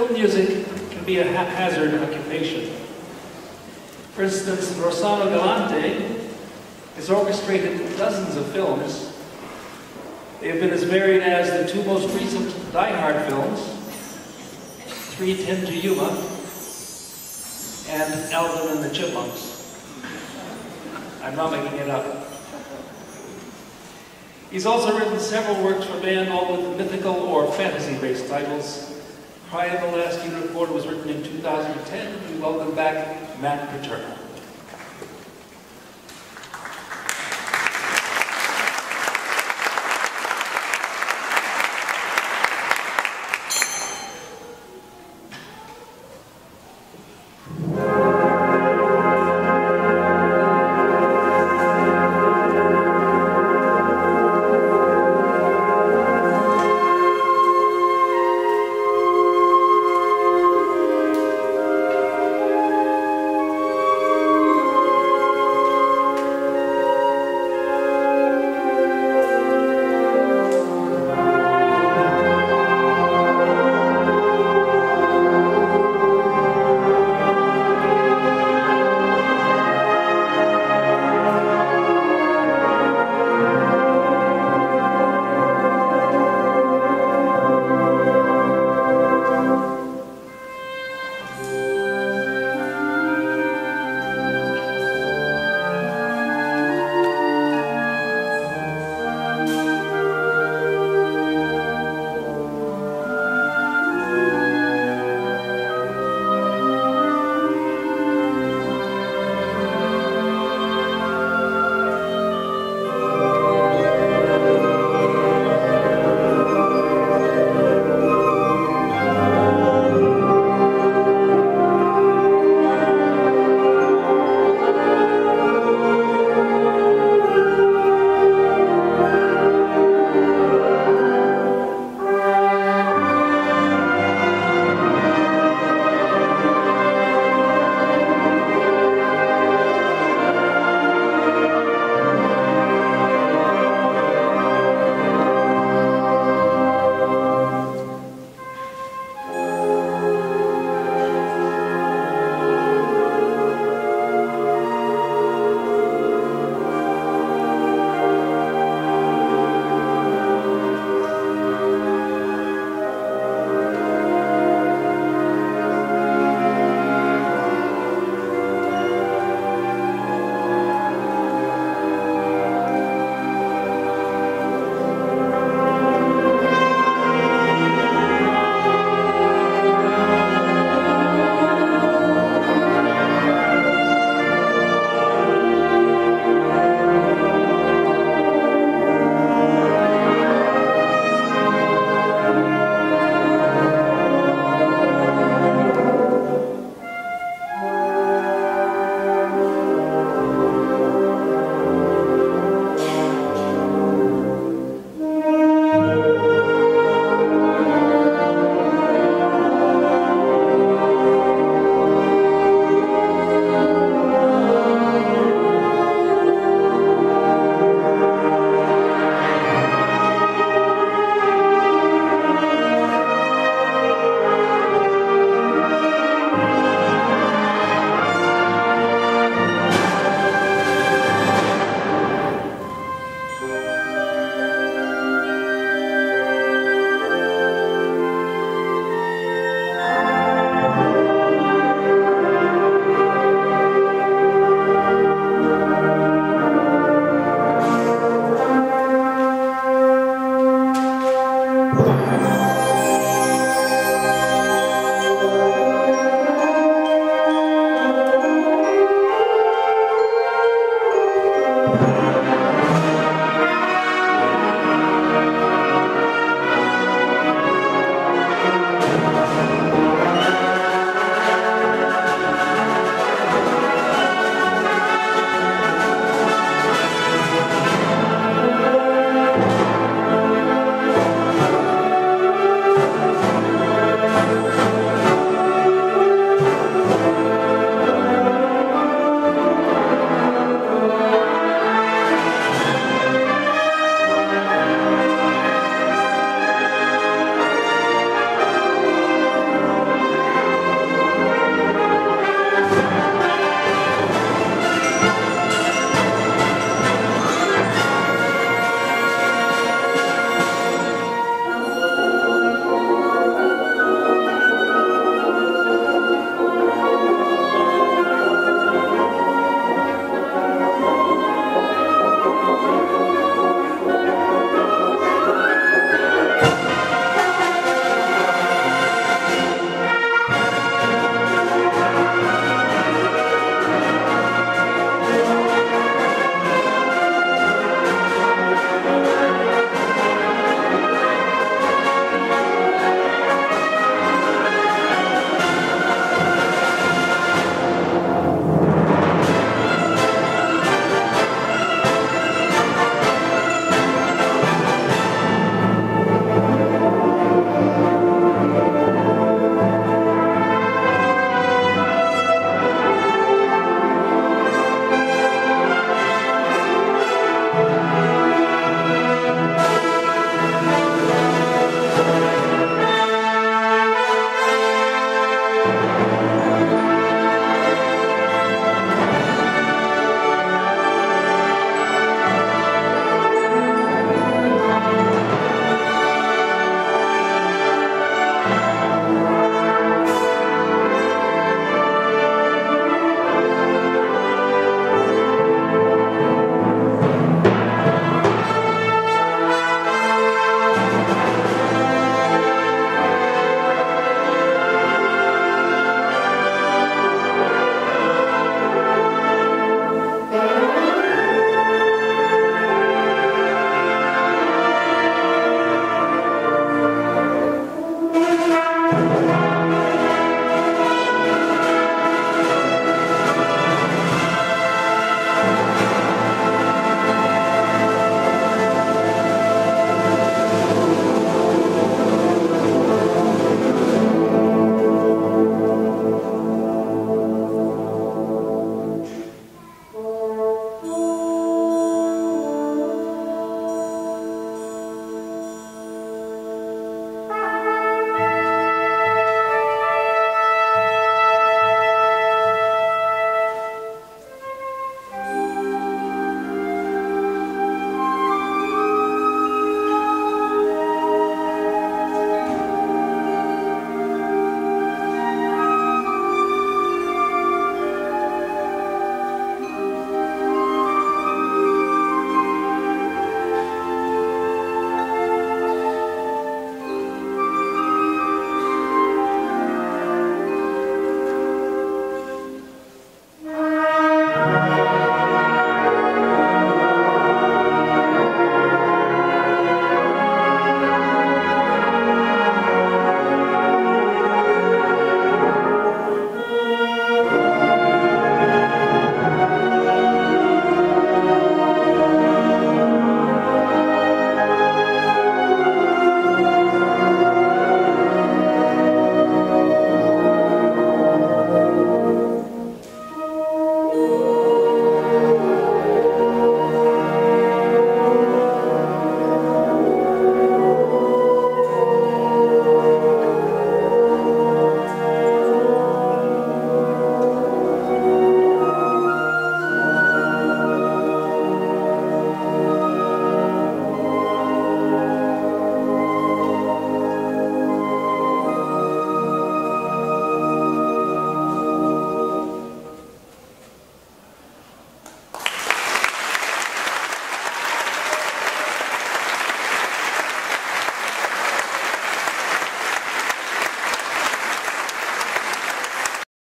film music can be a haphazard occupation. For instance, Rossano Galante has orchestrated dozens of films. They have been as varied as the two most recent Die Hard films, 310 to Yuma, and Alvin and the Chipmunks. I'm not making it up. He's also written several works for band, all with mythical or fantasy-based titles. Cry to the Last Unicorn was written in 2010. We welcome back Matt Paterno.